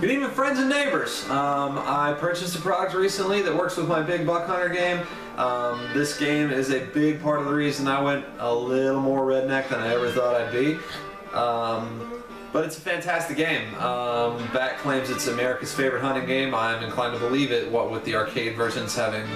Good evening, friends and neighbors. Um, I purchased a product recently that works with my Big Buck Hunter game. Um, this game is a big part of the reason I went a little more redneck than I ever thought I'd be. Um, but it's a fantastic game. Um, Bat claims it's America's favorite hunting game. I'm inclined to believe it, what with the arcade versions having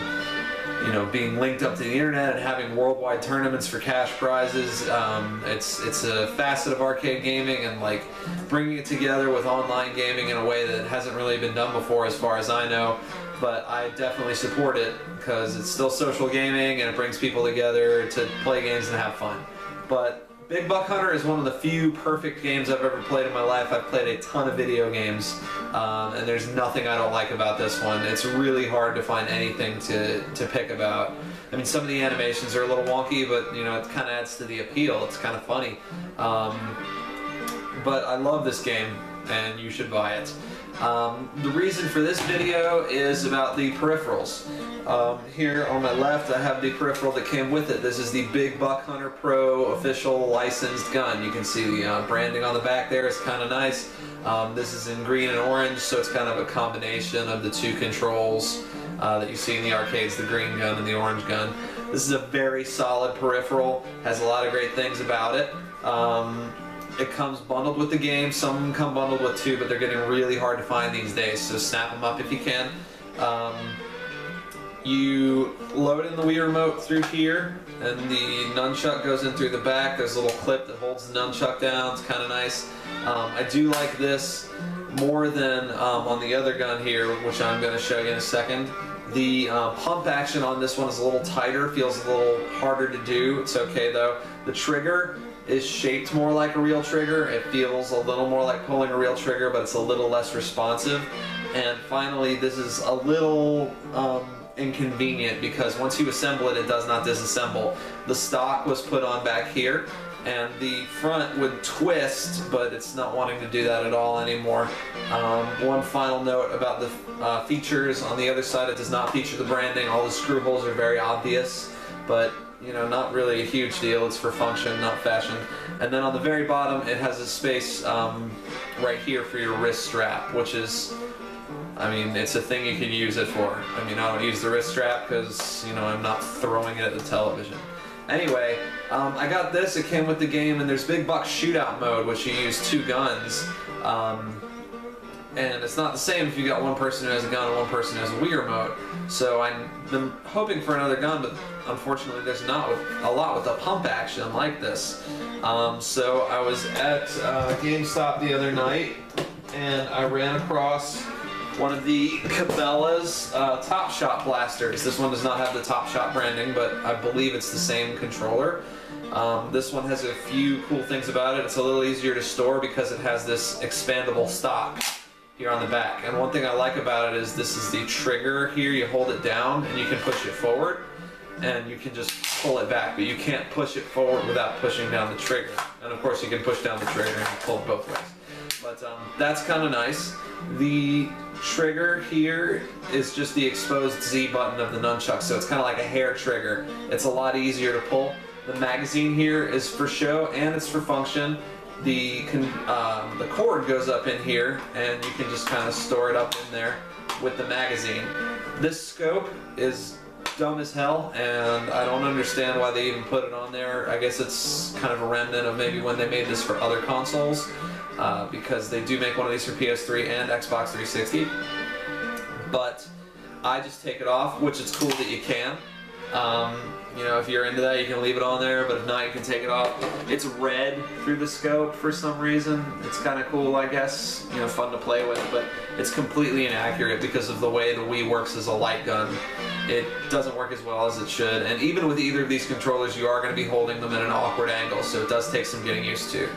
you know, being linked up to the internet and having worldwide tournaments for cash prizes. Um, it's it's a facet of arcade gaming and like bringing it together with online gaming in a way that hasn't really been done before, as far as I know. But I definitely support it because it's still social gaming and it brings people together to play games and have fun. But Big Buck Hunter is one of the few perfect games I've ever played in my life. I've played a ton of video games, um, and there's nothing I don't like about this one. It's really hard to find anything to, to pick about. I mean, some of the animations are a little wonky, but you know, it kind of adds to the appeal. It's kind of funny. Um, but I love this game, and you should buy it. Um, the reason for this video is about the peripherals. Um, here on my left I have the peripheral that came with it. This is the Big Buck Hunter Pro official licensed gun. You can see the uh, branding on the back there. It's kind of nice. Um, this is in green and orange so it's kind of a combination of the two controls uh, that you see in the arcades, the green gun and the orange gun. This is a very solid peripheral, has a lot of great things about it. Um, it comes bundled with the game. Some come bundled with two, but they're getting really hard to find these days. So snap them up if you can. Um, you load in the Wii Remote through here, and the nunchuck goes in through the back. There's a little clip that holds the nunchuck down. It's kind of nice. Um, I do like this more than um, on the other gun here, which I'm going to show you in a second. The uh, pump action on this one is a little tighter, feels a little harder to do. It's okay though. The trigger is shaped more like a real trigger. It feels a little more like pulling a real trigger, but it's a little less responsive. And finally, this is a little um, inconvenient because once you assemble it, it does not disassemble. The stock was put on back here, and the front would twist, but it's not wanting to do that at all anymore. Um, one final note about the uh, features on the other side, it does not feature the branding. All the screw holes are very obvious, but you know, not really a huge deal. It's for function, not fashion. And then on the very bottom, it has a space um, right here for your wrist strap, which is, I mean, it's a thing you can use it for. I mean, I don't use the wrist strap because, you know, I'm not throwing it at the television. Anyway, um, I got this. It came with the game, and there's Big Buck Shootout mode, which you use two guns. Um, and it's not the same if you got one person who has a gun and one person who has a Wii remote. So I'm been hoping for another gun, but unfortunately there's not a lot with the pump action like this. Um, so I was at uh, GameStop the other night, and I ran across one of the Cabela's uh, Top Shot blasters. This one does not have the Top Shot branding, but I believe it's the same controller. Um, this one has a few cool things about it. It's a little easier to store because it has this expandable stock here on the back. And one thing I like about it is this is the trigger here. You hold it down and you can push it forward and you can just pull it back, but you can't push it forward without pushing down the trigger. And of course you can push down the trigger and pull it both ways. But um, that's kind of nice. The trigger here is just the exposed Z button of the nunchuck, so it's kind of like a hair trigger. It's a lot easier to pull. The magazine here is for show and it's for function the um, the cord goes up in here and you can just kind of store it up in there with the magazine. This scope is dumb as hell and I don't understand why they even put it on there. I guess it's kind of a remnant of maybe when they made this for other consoles uh, because they do make one of these for PS3 and Xbox 360. But I just take it off, which it's cool that you can. Um, you know, if you're into that, you can leave it on there, but if not, you can take it off. It's red through the scope for some reason. It's kind of cool, I guess. You know, fun to play with, but it's completely inaccurate because of the way the Wii works as a light gun. It doesn't work as well as it should, and even with either of these controllers, you are going to be holding them at an awkward angle, so it does take some getting used to.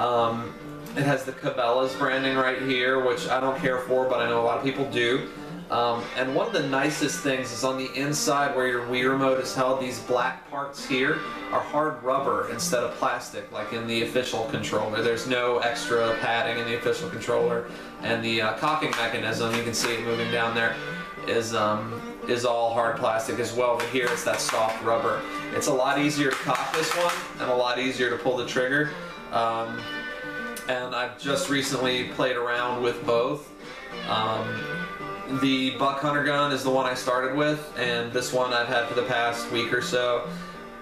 Um, it has the Cabela's branding right here, which I don't care for, but I know a lot of people do. Um, and one of the nicest things is on the inside where your Wii remote is held, these black parts here are hard rubber instead of plastic like in the official controller. There's no extra padding in the official controller. And the uh, cocking mechanism, you can see it moving down there, is, um, is all hard plastic as well. But here it's that soft rubber. It's a lot easier to cock this one and a lot easier to pull the trigger. Um, and I've just recently played around with both Um, the Buck Hunter gun is the one I started with, and this one I've had for the past week or so.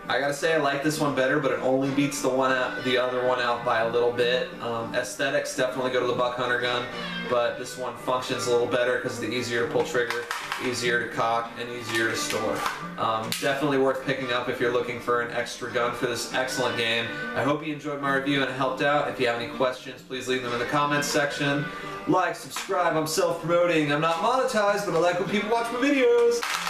I gotta say I like this one better, but it only beats the one out, the other one out by a little bit. Um, aesthetics definitely go to the Buck Hunter gun, but this one functions a little better because the easier to pull trigger, easier to cock, and easier to store. Um, definitely worth picking up if you're looking for an extra gun for this excellent game. I hope you enjoyed my review and it helped out. If you have any questions, please leave them in the comments section. Like, subscribe, I'm self-promoting. I'm not monetized, but I like when people watch my videos.